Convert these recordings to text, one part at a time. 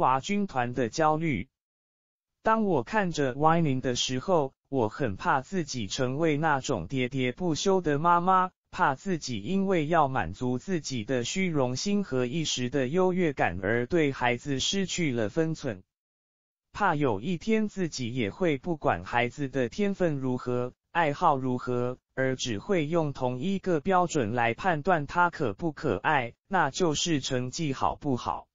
娃军团的焦虑。当我看着 Winning 的时候，我很怕自己成为那种喋喋不休的妈妈，怕自己因为要满足自己的虚荣心和一时的优越感而对孩子失去了分寸，怕有一天自己也会不管孩子的天分如何、爱好如何，而只会用同一个标准来判断他可不可爱，那就是成绩好不好。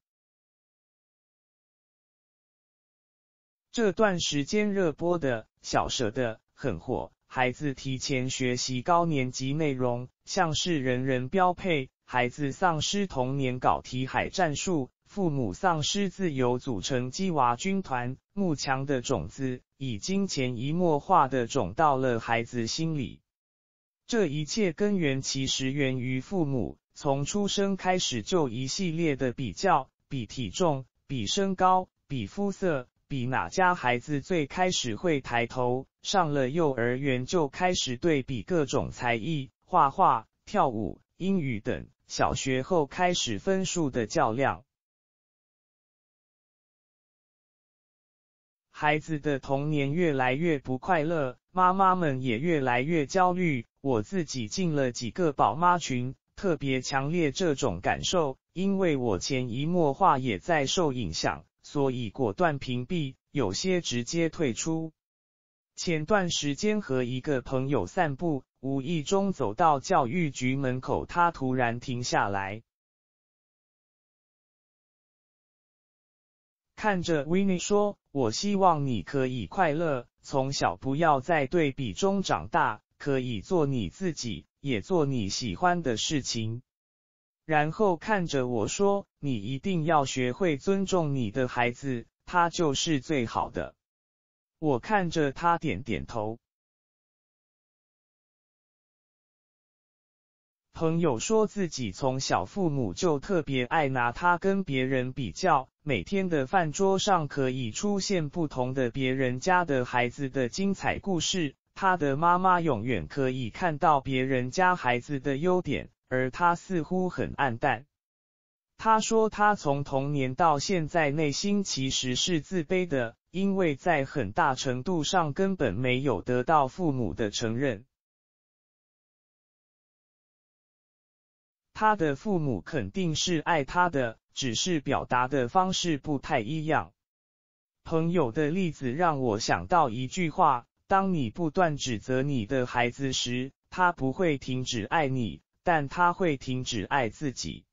这段时间热播的小蛇的很火，孩子提前学习高年级内容，像是人人标配，孩子丧失童年搞题海战术，父母丧失自由组成鸡娃军团，慕强的种子已经潜移默化的种到了孩子心里。这一切根源其实源于父母从出生开始就一系列的比较，比体重，比身高，比肤色。比哪家孩子最开始会抬头？上了幼儿园就开始对比各种才艺，画画、跳舞、英语等。小学后开始分数的较量。孩子的童年越来越不快乐，妈妈们也越来越焦虑。我自己进了几个宝妈群，特别强烈这种感受，因为我潜移默化也在受影响。所以果断屏蔽，有些直接退出。前段时间和一个朋友散步，无意中走到教育局门口，他突然停下来，看着 Winnie 说：“我希望你可以快乐，从小不要在对比中长大，可以做你自己，也做你喜欢的事情。”然后看着我说：“你一定要学会尊重你的孩子，他就是最好的。”我看着他点点头。朋友说自己从小父母就特别爱拿他跟别人比较，每天的饭桌上可以出现不同的别人家的孩子的精彩故事，他的妈妈永远可以看到别人家孩子的优点。而他似乎很暗淡。他说，他从童年到现在，内心其实是自卑的，因为在很大程度上根本没有得到父母的承认。他的父母肯定是爱他的，只是表达的方式不太一样。朋友的例子让我想到一句话：当你不断指责你的孩子时，他不会停止爱你。但他会停止爱自己。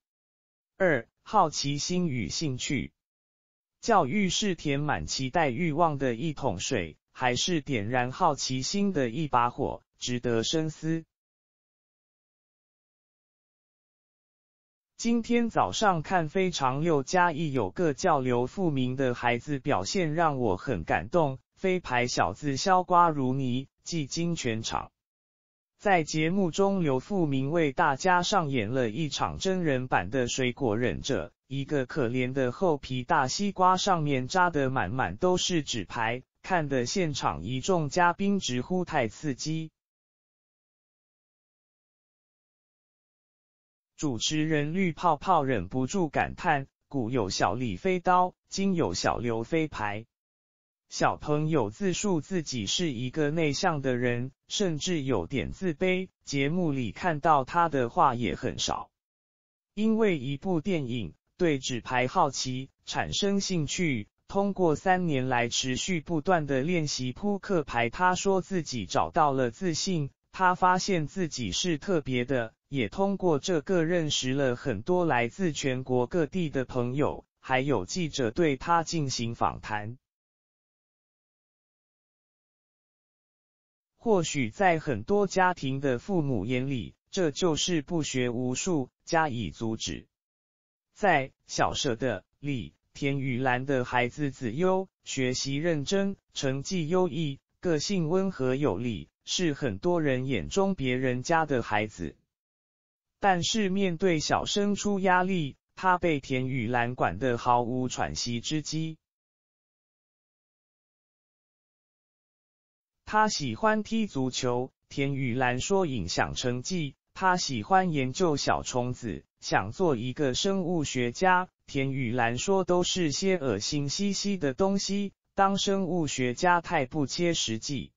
二、好奇心与兴趣。教育是填满期待欲望的一桶水，还是点燃好奇心的一把火？值得深思。今天早上看《非常六加一》，有个叫刘富明的孩子表现让我很感动。飞牌小子削瓜如泥，技惊全场。在节目中，刘富明为大家上演了一场真人版的水果忍者。一个可怜的厚皮大西瓜上面扎得满满都是纸牌，看得现场一众嘉宾直呼太刺激。主持人绿泡泡忍不住感叹：古有小李飞刀，今有小刘飞牌。小朋友自述自己是一个内向的人，甚至有点自卑。节目里看到他的话也很少。因为一部电影，对纸牌好奇，产生兴趣。通过三年来持续不断的练习扑克牌，他说自己找到了自信。他发现自己是特别的，也通过这个认识了很多来自全国各地的朋友，还有记者对他进行访谈。或许在很多家庭的父母眼里，这就是不学无术，加以阻止。在小舍的里，田雨岚的孩子子优，学习认真，成绩优异，个性温和有礼，是很多人眼中别人家的孩子。但是面对小升初压力，他被田雨岚管得毫无喘息之机。他喜欢踢足球，田雨岚说影响成绩。他喜欢研究小虫子，想做一个生物学家，田雨兰说都是些恶心兮兮的东西，当生物学家太不切实际。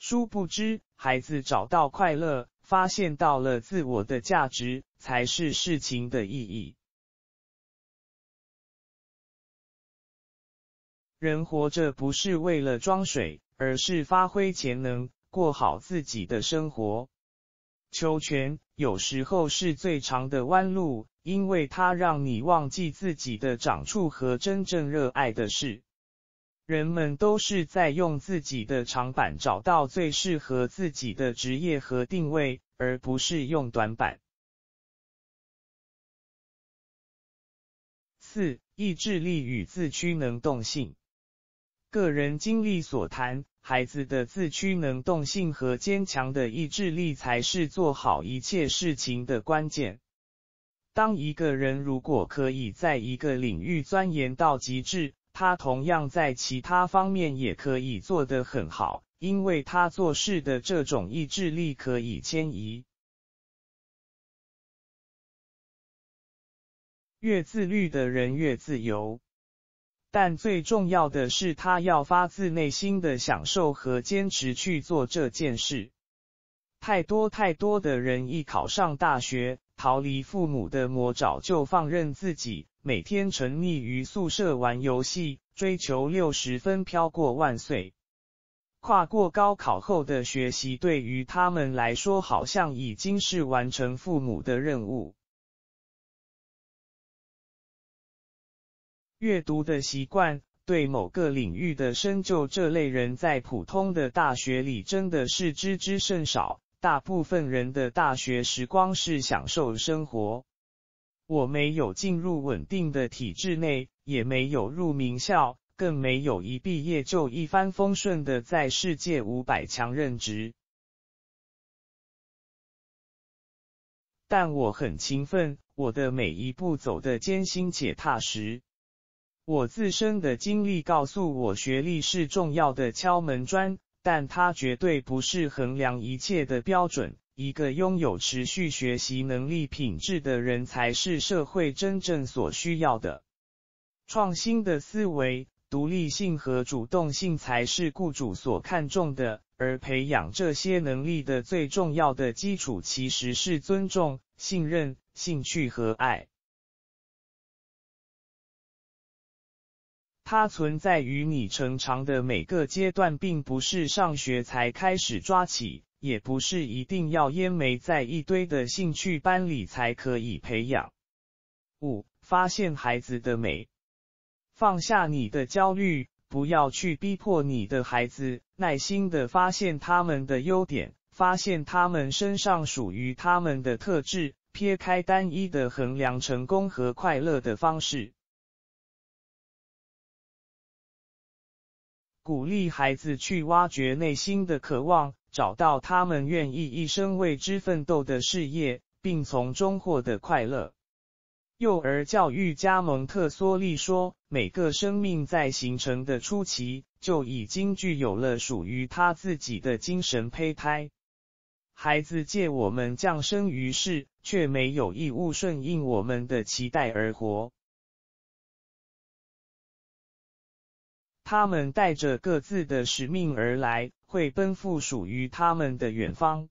殊不知，孩子找到快乐，发现到了自我的价值，才是事情的意义。人活着不是为了装水，而是发挥潜能，过好自己的生活。求全有时候是最长的弯路，因为它让你忘记自己的长处和真正热爱的事。人们都是在用自己的长板找到最适合自己的职业和定位，而不是用短板。四、意志力与自驱能动性。个人经历所谈。孩子的自驱能动性和坚强的意志力才是做好一切事情的关键。当一个人如果可以在一个领域钻研到极致，他同样在其他方面也可以做得很好，因为他做事的这种意志力可以迁移。越自律的人越自由。但最重要的是，他要发自内心的享受和坚持去做这件事。太多太多的人一考上大学，逃离父母的魔爪，就放任自己，每天沉溺于宿舍玩游戏，追求六十分飘过万岁。跨过高考后的学习，对于他们来说，好像已经是完成父母的任务。阅读的习惯，对某个领域的深究，这类人在普通的大学里真的是知之甚少。大部分人的大学时光是享受生活。我没有进入稳定的体制内，也没有入名校，更没有一毕业就一帆风顺的在世界五百强任职。但我很勤奋，我的每一步走得艰辛且踏实。我自身的经历告诉我，学历是重要的敲门砖，但它绝对不是衡量一切的标准。一个拥有持续学习能力品质的人，才是社会真正所需要的。创新的思维、独立性和主动性才是雇主所看重的，而培养这些能力的最重要的基础，其实是尊重、信任、兴趣和爱。它存在于你成长的每个阶段，并不是上学才开始抓起，也不是一定要淹没在一堆的兴趣班里才可以培养。五、发现孩子的美，放下你的焦虑，不要去逼迫你的孩子，耐心的发现他们的优点，发现他们身上属于他们的特质，撇开单一的衡量成功和快乐的方式。鼓励孩子去挖掘内心的渴望，找到他们愿意一生为之奋斗的事业，并从中获得快乐。幼儿教育家蒙特梭利说：“每个生命在形成的初期，就已经具有了属于他自己的精神胚胎。孩子借我们降生于世，却没有义务顺应我们的期待而活。”他们带着各自的使命而来，会奔赴属于他们的远方。